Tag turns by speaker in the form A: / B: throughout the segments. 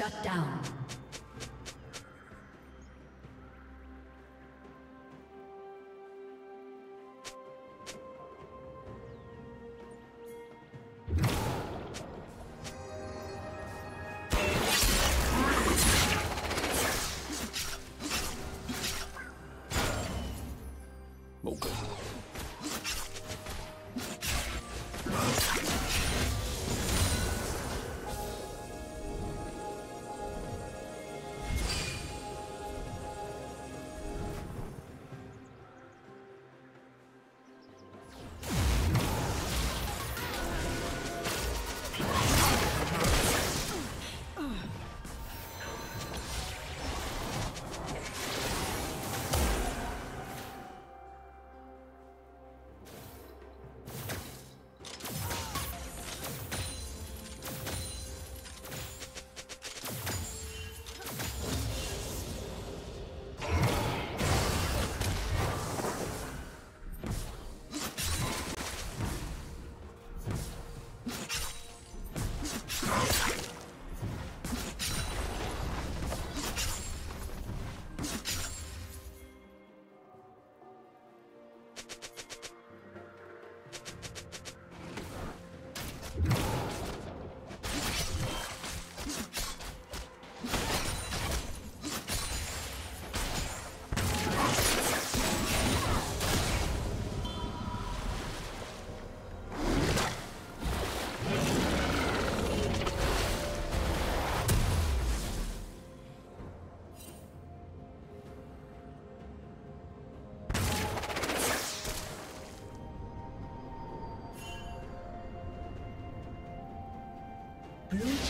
A: Shut down. Blue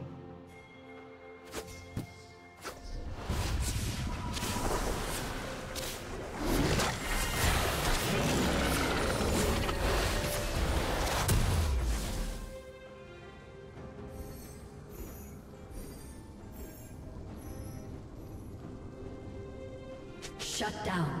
A: Shut down.